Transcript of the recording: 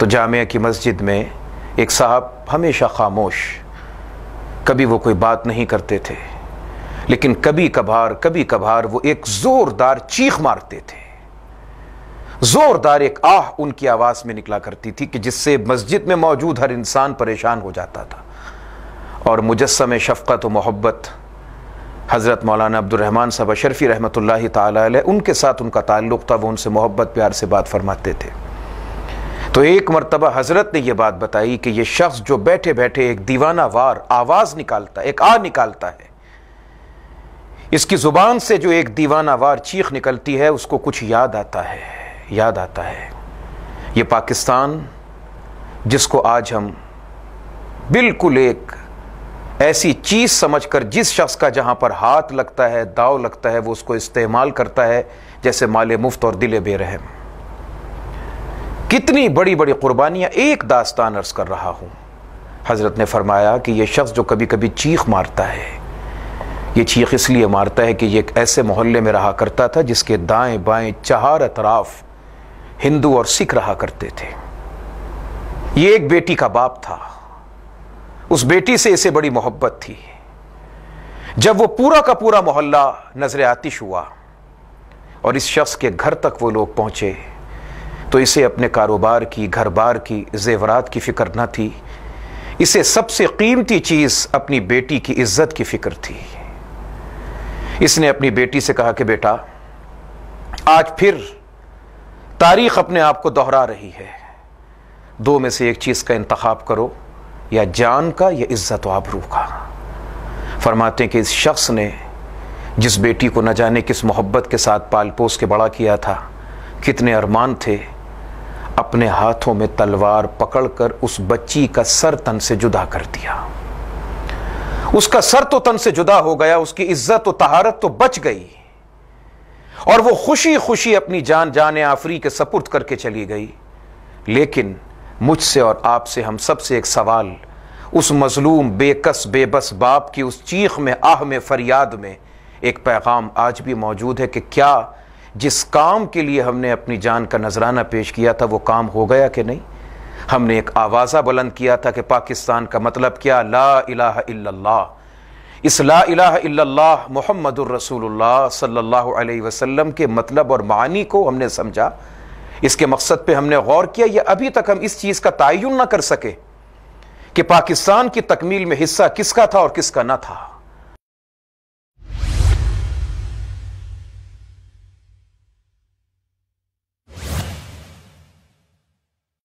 तो जामिया की मस्जिद में एक साहब हमेशा खामोश, कभी वो कोई बात नहीं करते थे, लेकिन कभी कभार कभी कभार वो एक जोरदार चीख मारते थे। जोरदार एक आह उनकी आवाज़ में निकला करती थी कि जिससे मस्जिद में मौजूद हर इंसान परेशान हो जाता था। और मुजस्म शफ़क़त मोहब्बत, हज़रत मौलाना अब्दुलरहमान साहब अशरफ़ी रहमत ताली उनके साथ उनका ताल्लुक़ था, वो उनसे मोहब्बत, प्यार से बात फरमाते थे। तो एक मरतबा हज़रत ने यह बात बताई कि यह शख्स जो बैठे बैठे एक दीवाना वार आवाज़ निकालता एक आ निकालता है। इसकी ज़ुबान से जो एक दीवाना वार चीख निकलती है, उसको कुछ याद आता है, याद आता है। ये पाकिस्तान, जिसको आज हम बिल्कुल एक ऐसी चीज़ समझकर जिस शख्स का जहाँ पर हाथ लगता है, दाव लगता है, वो उसको इस्तेमाल करता है, जैसे माले मुफ़्त और दिले बेरहम। कितनी बड़ी बड़ी कुर्बानियाँ एक दास्तान अर्ज़ कर रहा हूँ। हज़रत ने फरमाया कि यह शख्स जो कभी कभी चीख मारता है, ये चीख इसलिए मारता है कि ये एक ऐसे मोहल्ले में रहा करता था जिसके दाएँ बाएँ चार अतराफ हिंदू और सिख रहा करते थे। ये एक बेटी का बाप था। उस बेटी से इसे बड़ी मोहब्बत थी। जब वो पूरा का पूरा मोहल्ला नज़र आतिश हुआ और इस शख्स के घर तक वो लोग पहुँचे तो इसे अपने कारोबार की घर बार की, जेवरात की फ़िक्र न थी। इसे सबसे कीमती चीज़ अपनी बेटी की इज़्ज़त की फ़िक्र थी। इसने अपनी बेटी से कहा कि, बेटा, आज फिर तारीख अपने आप को दोहरा रही है। दो में से एक चीज़ का इंतखब करो, या जान का, या इज़्ज़त आबरू का। फरमाते कि इस शख्स ने जिस बेटी को न जाने किस मोहब्बत के साथ पाल पोस के बड़ा किया था, कितने अरमान थे अपने हाथों में तलवार पकड़कर उस बच्ची का सर तन से जुदा कर दिया। उसका सर तो तन से जुदा हो गया, उसकी इज़्ज़त तो तहारत तो बच गई। और वो खुशी खुशी अपनी जान जाने आफरी के सपुर्द करके चली गई। लेकिन मुझसे और आपसे हम सबसे एक सवाल, उस मजलूम, बेकस, बेबस बाप की उस चीख में, आह में, फरियाद में एक पैगाम आज भी मौजूद है कि क्या जिस काम के लिए हमने अपनी जान का नजराना पेश किया था, वो काम हो गया कि नहीं? हमने एक आवाज़ा बुलंद किया था कि पाकिस्तान का मतलब क्या? ला इलाहा इल्लल्लाह। इस ला इलाहा इल्लल्लाह मोहम्मद रसूलुल्लाह सल्लल्लाहु अलैहि वसल्लम के मतलब और मानी को हमने समझा। इसके मकसद पे हमने गौर किया, या अभी तक हम इस चीज़ का तयन ना कर सके कि पाकिस्तान की तकमील में हिस्सा किसका था और किसका ना था।